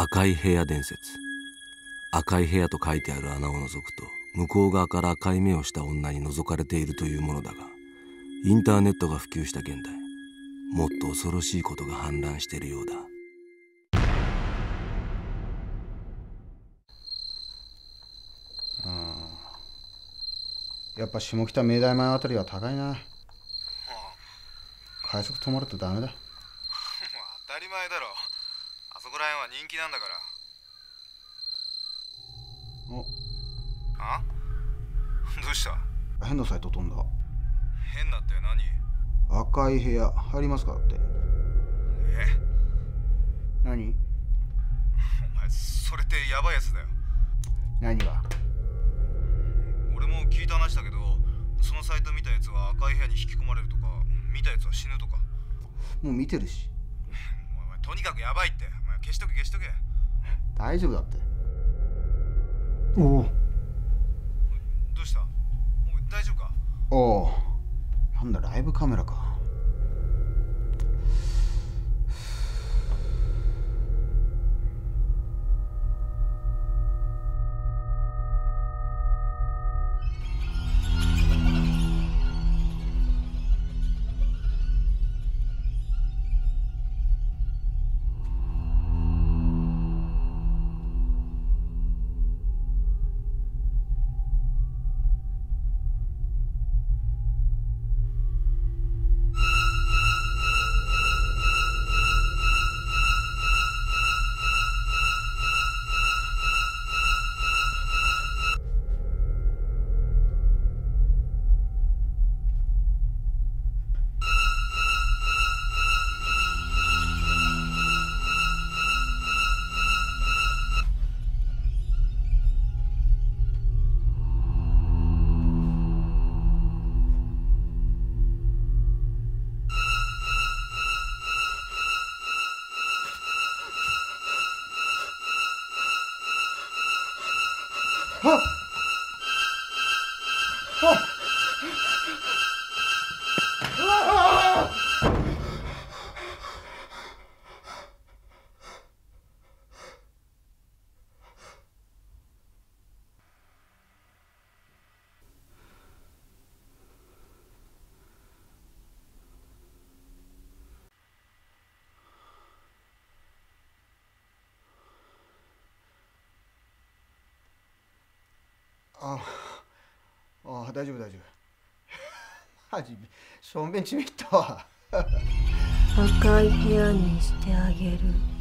赤い部屋伝説。赤い部屋と書いてある穴を覗くと向こう側から赤い目をした女に覗かれているというものだがインターネットが普及した現代。もっと恐ろしいことが氾濫しているようだ。やっぱ下北明大前あたりは高いな。快速止まるとダメだもう当たり前だろあそこら辺は人気なんだから。お。あ？どうした？変なサイト飛んだ。変なって何？赤い部屋。入りますかって。え？何？お前それってヤバいやつだよ。何が？俺も聞いた話だけどそのサイト見たやつは赤い部屋に引き込まれるとか見たやつは死ぬとか。もう見てるし。お前とにかくヤバいって消しとけ消しとけ。大丈夫だって。おおどうした？お前大丈夫か？おおなんだライブカメラかはっはっ。あああ大丈夫大丈夫。マジ正面ちびったわ。赤い部屋にしてあげる。